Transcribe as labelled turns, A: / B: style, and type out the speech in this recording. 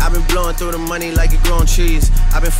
A: I've been blowing through the money like it growing trees. I've been